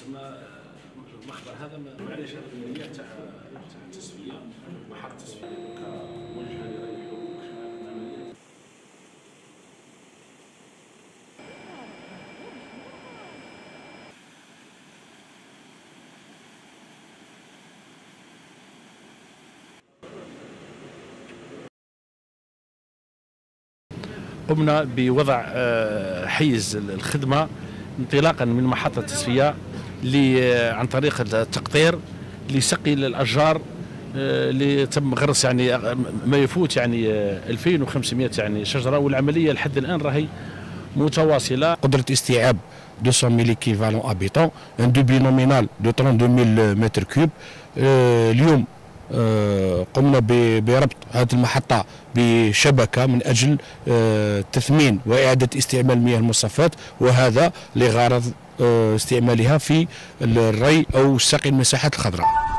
تسمى آه، المخبر هذا معلش هذا الماليه تاع تاع التسويه محط التسويه كوجهه لرئيس قمنا بوضع آه، حيز الخدمة انطلاقا من محطة التصفيه عن طريق التقطير لسقي الاشجار آه، اللي تم غرس يعني ما يفوت يعني 2500 يعني شجرة. والعملية لحد الآن راهي متواصلة. قدرة استيعاب 200 000 équivalents habitants un débit nominal de 32 000 متر كوب اليوم آه، قمنا بربط هذه المحطة بشبكة من أجل آه، تثمين وإعادة استعمال مياه المصفات وهذا لغرض آه، استعمالها في الري أو سقي المساحات الخضراء.